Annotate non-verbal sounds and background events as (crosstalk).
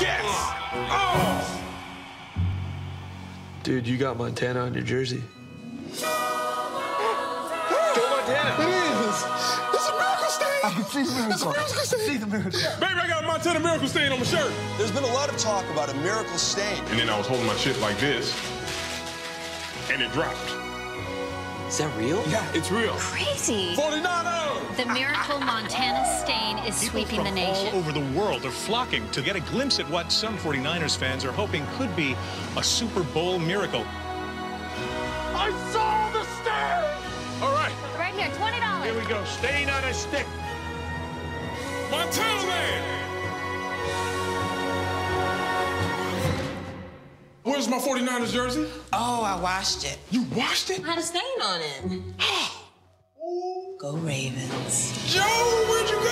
Yes! Oh! Dude, you got Montana on your jersey. Go Montana! It is. It's a miracle stain. I can see the miracle. It's a miracle stain. See the miracle. Baby, I got a Montana miracle stain on my shirt. There's been a lot of talk about a miracle stain. And then I was holding my shit like this, and it dropped. Is that real? Yeah, it's real. Crazy. 49 The miracle Montana stain is sweeping the nation. all over the world are flocking to get a glimpse at what some 49ers fans are hoping could be a Super Bowl miracle. I saw the stain! All right, Right here, $20. here we go. Stain on a stick. Montana man! Where's my 49ers jersey? Oh, I washed it. You washed it? I had a stain on it. (gasps) Go Ravens. Joe, where'd you go?